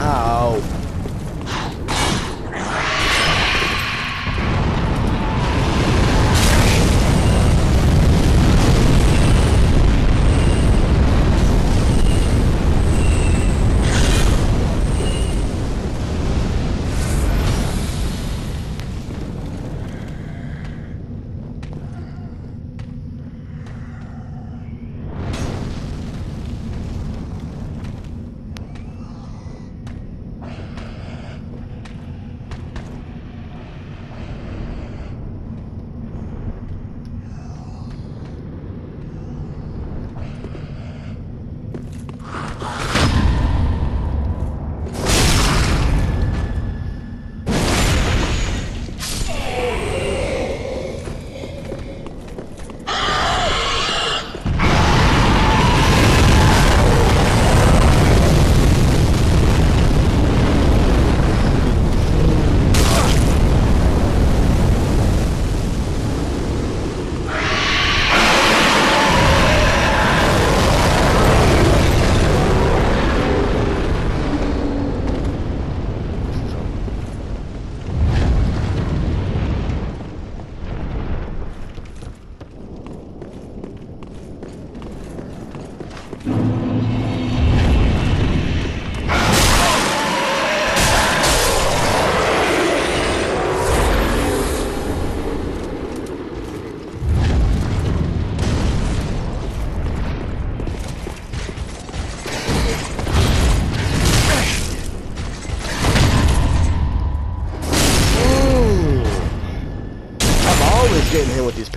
Ow.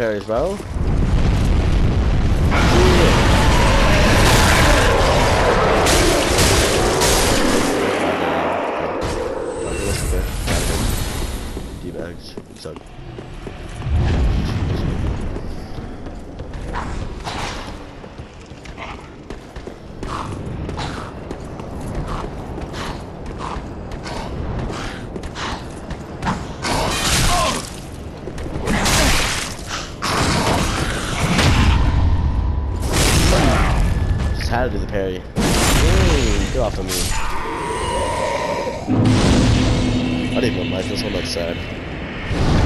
With these bro. D-bags. So. Didn't like this one looks sad.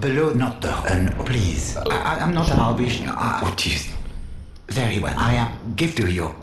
Below, not the, uh, no, please. I, I'm not a Halbish. Uh. Very well, I am. Give to you.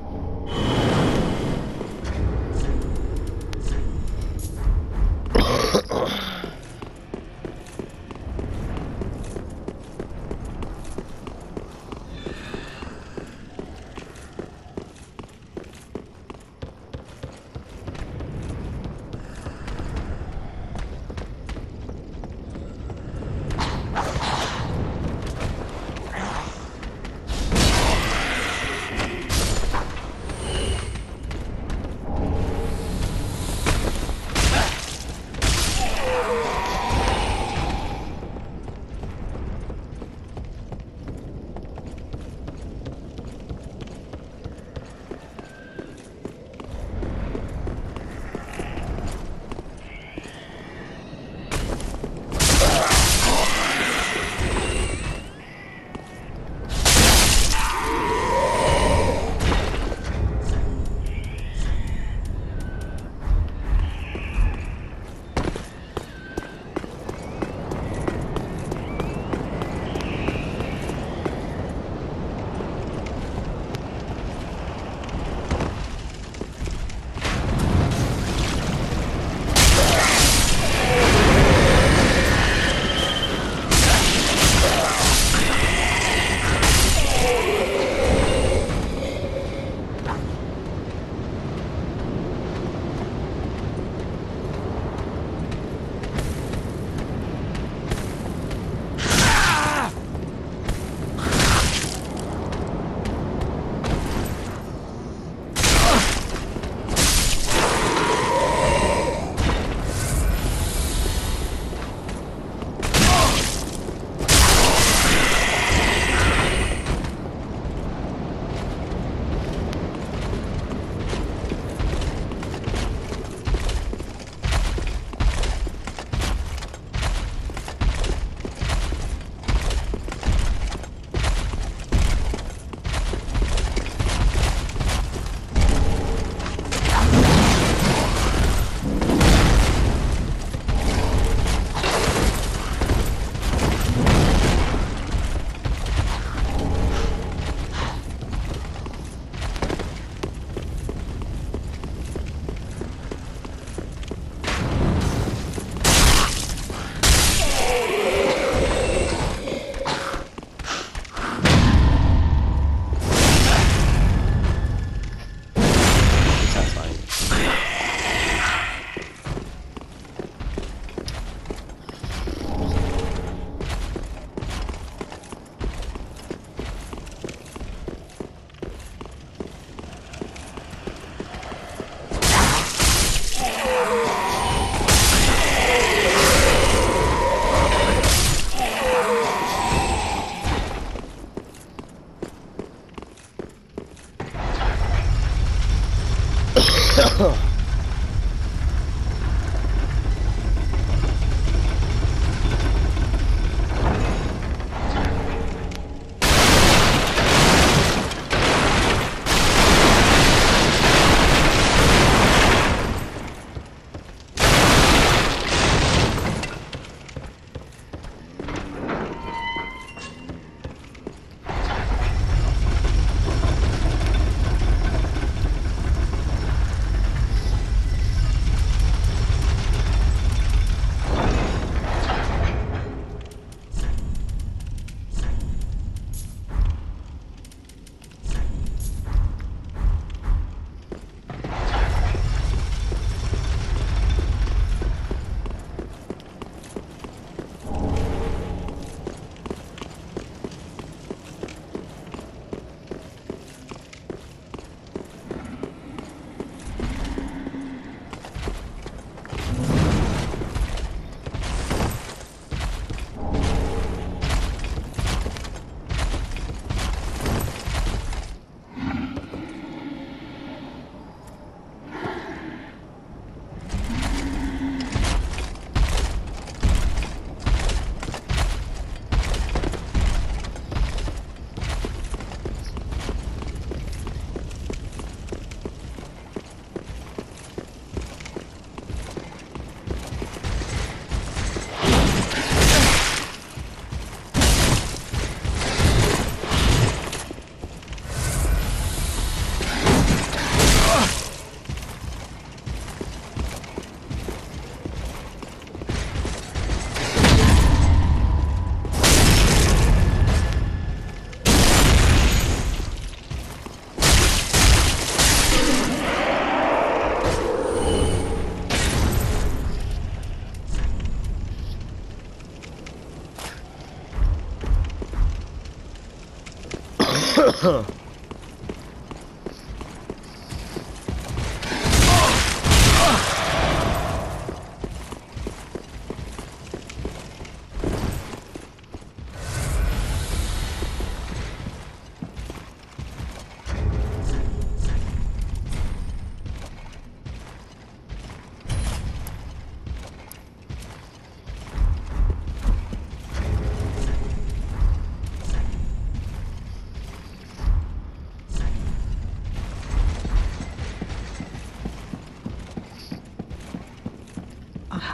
哼。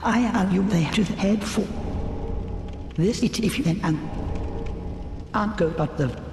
I you there to head for. This it if you can. And and go but the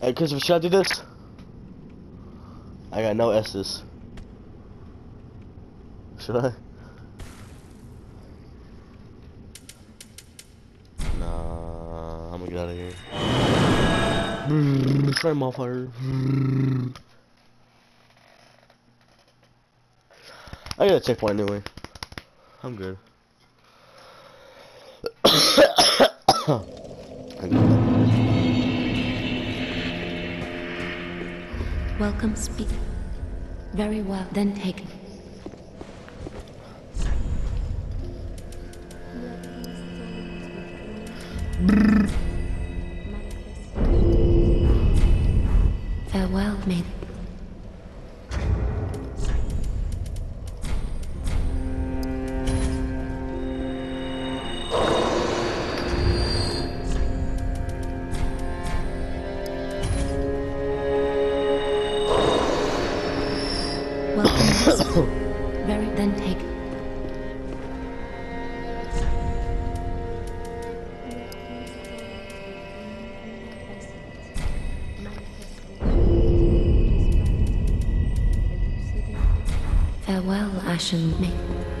Hey, Christopher, should I do this? I got no S's. Should I? Nah, I'm gonna get out of here. Try my fire. I got a checkpoint anyway. I'm good. Welcome, speak. Very well, then take. Farewell, Ashen Maiden.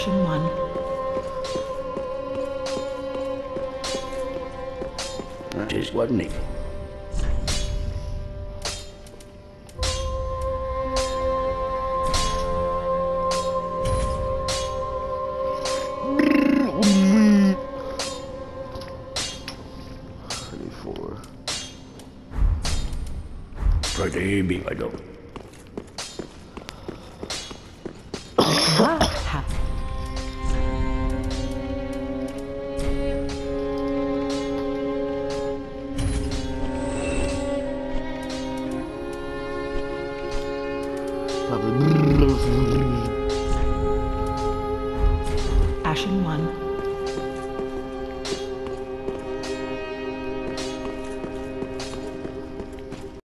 Ashen One. That is, wasn't it? I don't.